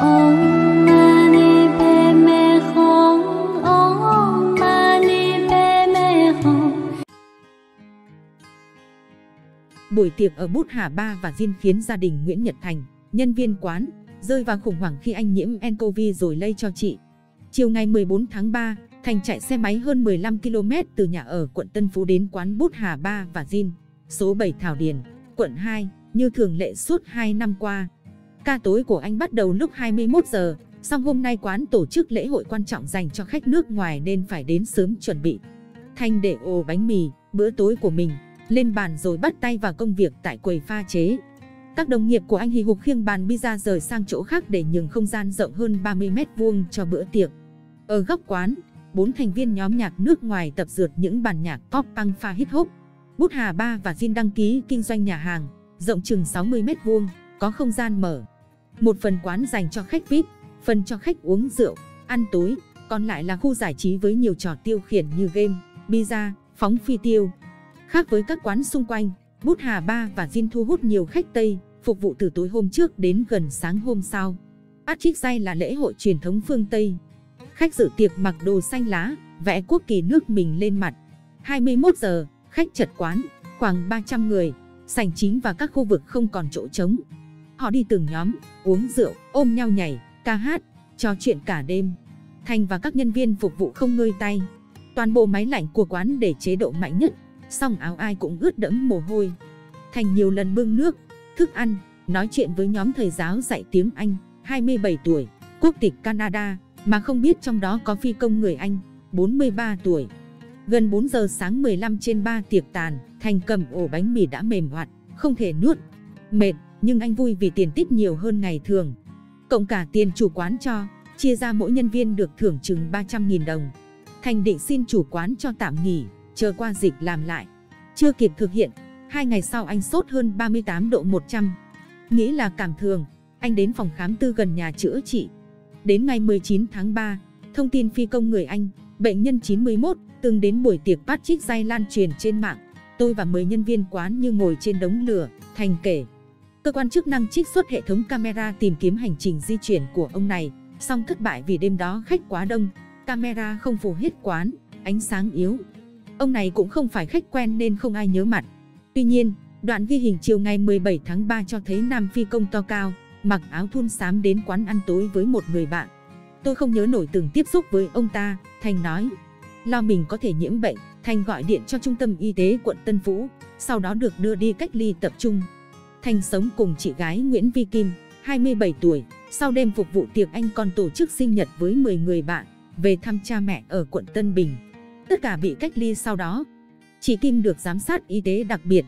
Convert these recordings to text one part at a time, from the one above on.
Buổi tiệc ở Bút Hà Ba và Diên khiến gia đình Nguyễn Nhật Thành, nhân viên quán, rơi vào khủng hoảng khi anh nhiễm nCoV rồi lây cho chị. Chiều ngày 14 tháng 3, Thành chạy xe máy hơn 15 km từ nhà ở quận Tân Phú đến quán Bút Hà Ba và Diên, số 7 Thảo Điền, quận 2, như thường lệ suốt 2 năm qua. Ca tối của anh bắt đầu lúc 21 giờ, song hôm nay quán tổ chức lễ hội quan trọng dành cho khách nước ngoài nên phải đến sớm chuẩn bị. Thanh để ồ bánh mì, bữa tối của mình, lên bàn rồi bắt tay vào công việc tại quầy pha chế. Các đồng nghiệp của anh hì hục khiêng bàn pizza rời sang chỗ khác để nhường không gian rộng hơn 30 mét vuông cho bữa tiệc. Ở góc quán, bốn thành viên nhóm nhạc nước ngoài tập dượt những bản nhạc pop punk pha hip hop. Bút Hà Ba và Jin đăng ký kinh doanh nhà hàng, rộng chừng 60 mét vuông, có không gian mở. Một phần quán dành cho khách VIP, phần cho khách uống rượu, ăn tối, còn lại là khu giải trí với nhiều trò tiêu khiển như game, pizza, phóng phi tiêu. Khác với các quán xung quanh, Bút Hà Ba và Jin thu hút nhiều khách Tây, phục vụ từ tối hôm trước đến gần sáng hôm sau. Patrick Day là lễ hội truyền thống phương Tây. Khách dự tiệc mặc đồ xanh lá, vẽ quốc kỳ nước mình lên mặt. 21 giờ, khách chật quán, khoảng 300 người, sảnh chính và các khu vực không còn chỗ trống. Họ đi từng nhóm, uống rượu, ôm nhau nhảy, ca hát, trò chuyện cả đêm. Thành và các nhân viên phục vụ không ngơi tay. Toàn bộ máy lạnh của quán để chế độ mạnh nhất, song áo ai cũng ướt đẫm mồ hôi. Thành nhiều lần bưng nước, thức ăn, nói chuyện với nhóm thầy giáo dạy tiếng Anh, 27 tuổi, quốc tịch Canada, mà không biết trong đó có phi công người Anh, 43 tuổi. Gần 4 giờ sáng 15 trên 3 tiệc tàn, Thành cầm ổ bánh mì đã mềm hoạt, không thể nuốt. Mệt, nhưng anh vui vì tiền tip nhiều hơn ngày thường. Cộng cả tiền chủ quán cho, chia ra mỗi nhân viên được thưởng chừng 300.000 đồng. Thành định xin chủ quán cho tạm nghỉ, chờ qua dịch làm lại. Chưa kịp thực hiện, hai ngày sau anh sốt hơn 38 độ 100. Nghĩ là cảm thường, anh đến phòng khám tư gần nhà chữa trị. Đến ngày 19 tháng 3, thông tin phi công người Anh, bệnh nhân 91, từng đến buổi tiệc Patrick Day lan truyền trên mạng. Tôi và 10 nhân viên quán như ngồi trên đống lửa, Thành kể. Cơ quan chức năng trích xuất hệ thống camera tìm kiếm hành trình di chuyển của ông này, song thất bại vì đêm đó khách quá đông, camera không phủ hết quán, ánh sáng yếu. Ông này cũng không phải khách quen nên không ai nhớ mặt. Tuy nhiên, đoạn ghi hình chiều ngày 17 tháng 3 cho thấy nam phi công to cao, mặc áo thun xám đến quán ăn tối với một người bạn. Tôi không nhớ nổi từng tiếp xúc với ông ta, Thành nói. Lo mình có thể nhiễm bệnh, Thành gọi điện cho trung tâm y tế quận Tân Phú, sau đó được đưa đi cách ly tập trung. Thành sống cùng chị gái Nguyễn Vi Kim, 27 tuổi, sau đêm phục vụ tiệc anh còn tổ chức sinh nhật với 10 người bạn, về thăm cha mẹ ở quận Tân Bình. Tất cả bị cách ly sau đó. Chị Kim được giám sát y tế đặc biệt.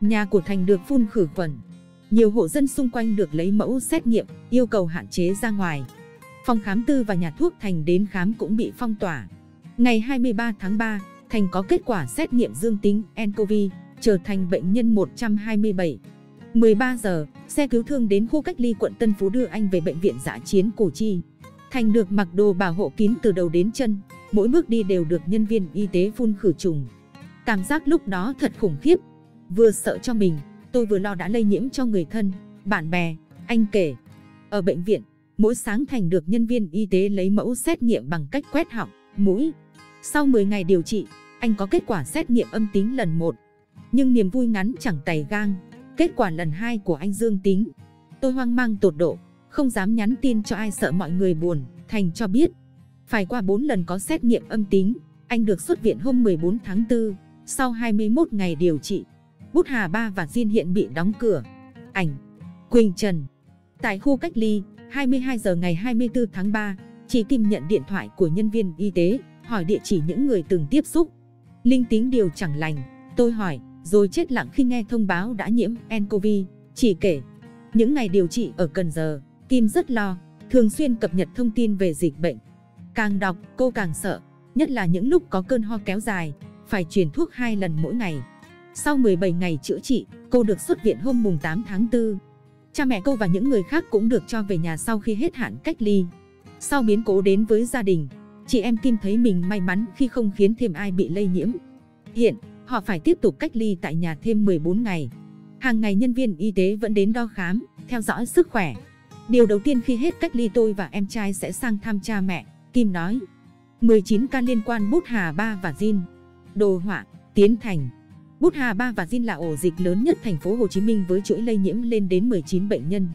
Nhà của Thành được phun khử khuẩn. Nhiều hộ dân xung quanh được lấy mẫu xét nghiệm, yêu cầu hạn chế ra ngoài. Phòng khám tư và nhà thuốc Thành đến khám cũng bị phong tỏa. Ngày 23 tháng 3, Thành có kết quả xét nghiệm dương tính nCoV, trở thành bệnh nhân 127. 13 giờ, xe cứu thương đến khu cách ly quận Tân Phú đưa anh về bệnh viện dã chiến Củ Chi. Thành được mặc đồ bảo hộ kín từ đầu đến chân, mỗi bước đi đều được nhân viên y tế phun khử trùng. Cảm giác lúc đó thật khủng khiếp, vừa sợ cho mình, tôi vừa lo đã lây nhiễm cho người thân, bạn bè, anh kể. Ở bệnh viện, mỗi sáng Thành được nhân viên y tế lấy mẫu xét nghiệm bằng cách quét họng, mũi. Sau 10 ngày điều trị, anh có kết quả xét nghiệm âm tính lần một. Nhưng niềm vui ngắn chẳng tày gang, kết quả lần hai của anh dương tính. Tôi hoang mang tột độ, không dám nhắn tin cho ai sợ mọi người buồn, Thành cho biết. Phải qua 4 lần có xét nghiệm âm tính, anh được xuất viện hôm 14 tháng 4, sau 21 ngày điều trị. Bút Hà Ba và Diên hiện bị đóng cửa. Ảnh Quỳnh Trần Tại khu cách ly, 22 giờ ngày 24 tháng 3, chị Kim nhận điện thoại của nhân viên y tế, hỏi địa chỉ những người từng tiếp xúc. Linh tính điều chẳng lành, tôi hỏi, rồi chết lặng khi nghe thông báo đã nhiễm nCoV. chỉ kể, những ngày điều trị ở Cần Giờ, Kim rất lo, thường xuyên cập nhật thông tin về dịch bệnh. Càng đọc, cô càng sợ, nhất là những lúc có cơn ho kéo dài, phải truyền thuốc hai lần mỗi ngày. Sau 17 ngày chữa trị, cô được xuất viện hôm mùng 8 tháng 4. Cha mẹ cô và những người khác cũng được cho về nhà sau khi hết hạn cách ly. Sau biến cố đến với gia đình, chị em Kim thấy mình may mắn khi không khiến thêm ai bị lây nhiễm. Hiện, họ phải tiếp tục cách ly tại nhà thêm 14 ngày. Hàng ngày nhân viên y tế vẫn đến đo khám, theo dõi sức khỏe. Điều đầu tiên khi hết cách ly tôi và em trai sẽ sang thăm cha mẹ, Kim nói. 19 ca liên quan Bút Hà Ba và Jin. Đồ họa, Tiến Thành. Bút Hà Ba và Jin là ổ dịch lớn nhất thành phố Hồ Chí Minh với chuỗi lây nhiễm lên đến 19 bệnh nhân.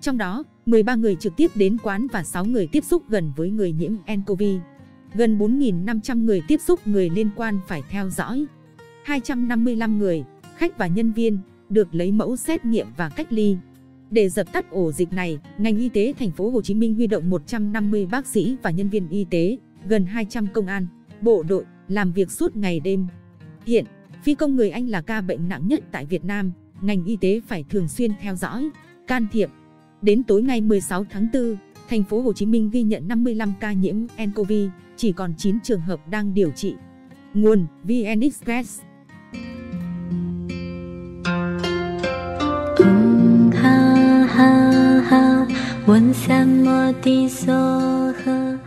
Trong đó, 13 người trực tiếp đến quán và 6 người tiếp xúc gần với người nhiễm nCoV. Gần 4.500 người tiếp xúc người liên quan phải theo dõi. 255 người, khách và nhân viên, được lấy mẫu xét nghiệm và cách ly. Để dập tắt ổ dịch này, ngành y tế thành phố Hồ Chí Minh huy động 150 bác sĩ và nhân viên y tế, gần 200 công an, bộ đội làm việc suốt ngày đêm. Hiện, phi công người Anh là ca bệnh nặng nhất tại Việt Nam, ngành y tế phải thường xuyên theo dõi, can thiệp. Đến tối ngày 16 tháng 4, thành phố Hồ Chí Minh ghi nhận 55 ca nhiễm nCoV, chỉ còn 9 trường hợp đang điều trị. Nguồn VN Express 问三摩地梭诃。